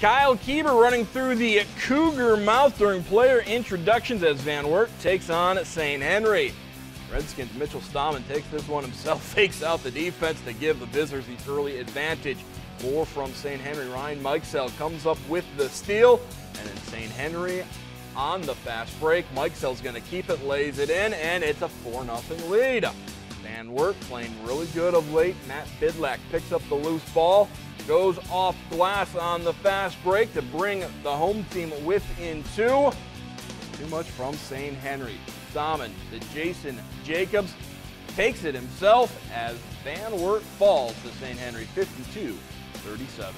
Kyle Kieber running through the Cougar mouth during player introductions as Van Wert takes on St. Henry. Redskins Mitchell Stahman takes this one himself, fakes out the defense to give the visitors the early advantage. More from St. Henry. Ryan Mikesell comes up with the steal, and then St. Henry on the fast break. Mikesell's going to keep it, lays it in, and it's a 4-0 lead. Van Wert playing really good of late. Matt Bidlack picks up the loose ball, goes off glass on the fast break to bring the home team within two. Too much from St. Henry. Salmon to Jason Jacobs takes it himself as Van Wert falls to St. Henry 52 37.